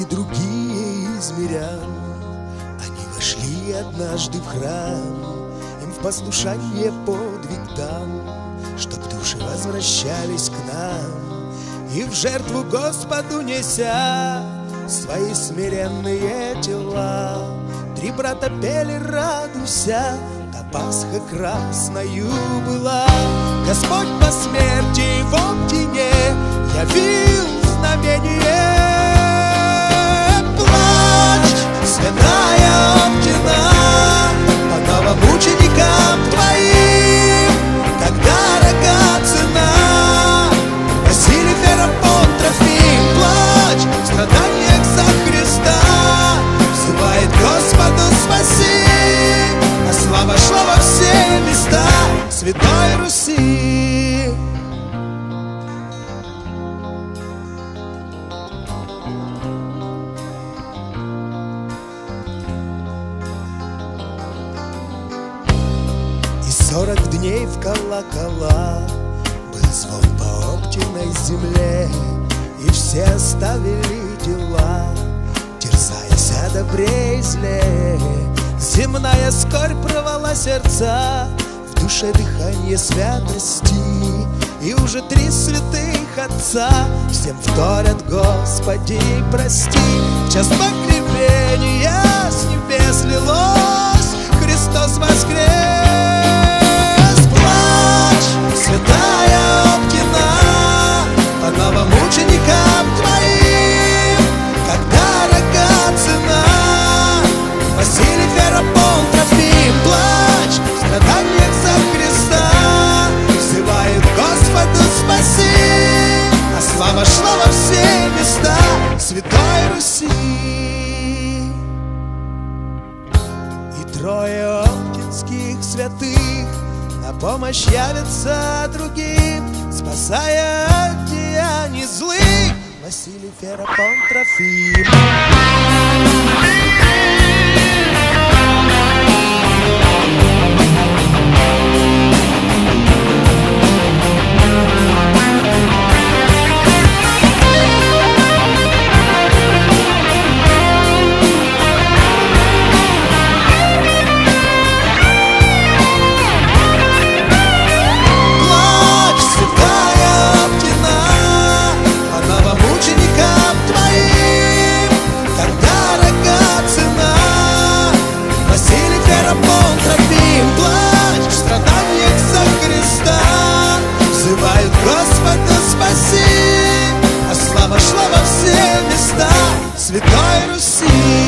и другие из мирян Они вошли однажды в храм Им в послушание подвиг дан Чтоб души возвращались к нам. И в жертву Господу неся Свои смиренные тела Три брата пели, радуйся Та Пасха красною была. Господь по смерти в обтине Явил знамение сорок дней в колокола Был звон по обтиной земле И все оставили дела Терзаясь о и зле Земная скорбь рвала сердца В душе дыхание святости И уже три святых отца Всем вторят, Господи, прости В час погребения с небес лилось А слава шла во все места Святой Руси. И трое оптинских святых На помощь явятся другим Спасая от деяний злых Василий Ферапон Трофим світає Росія.